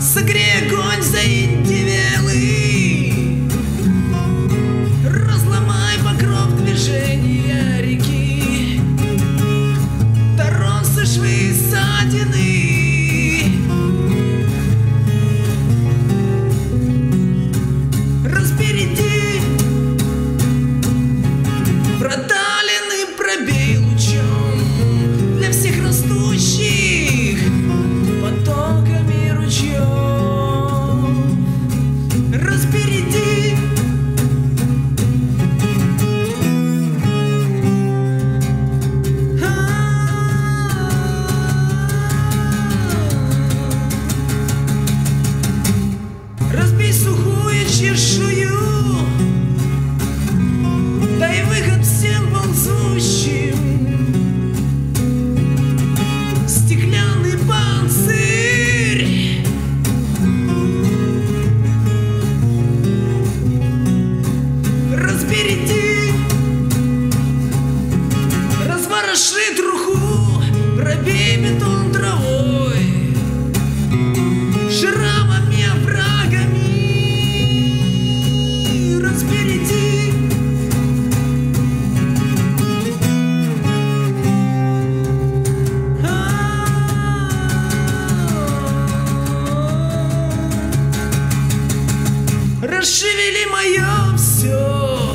Segregonhos aí. Чешую Дай выход всем ползущим ты мое все.